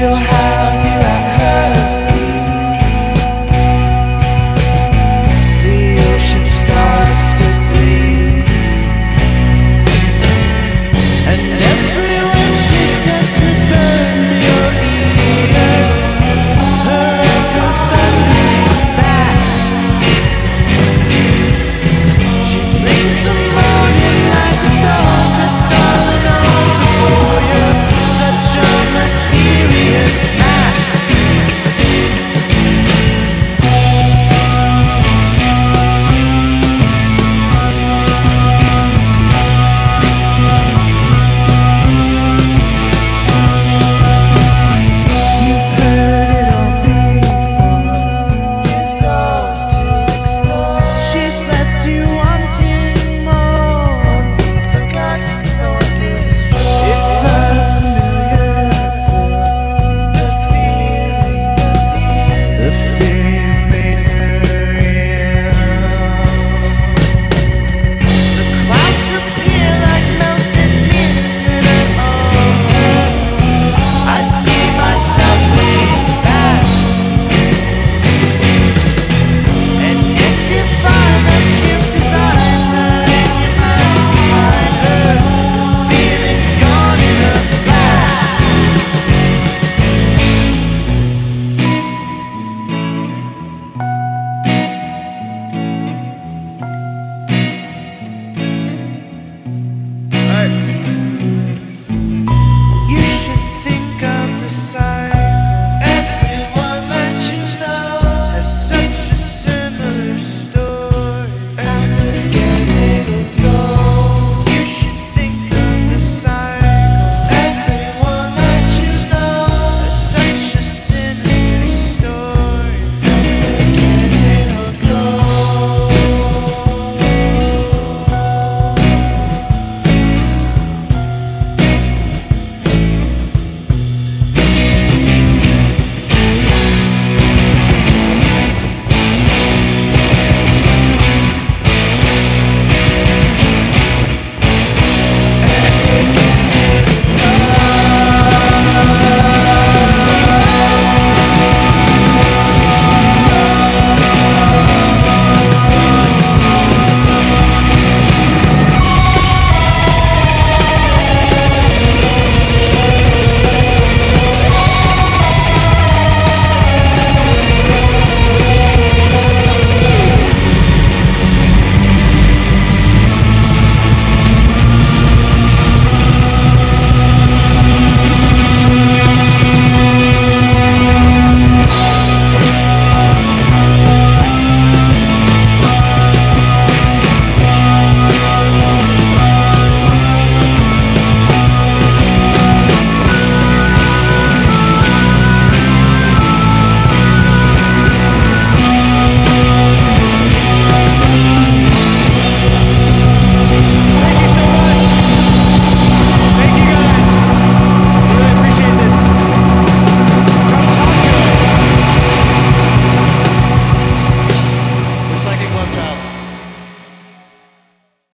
you have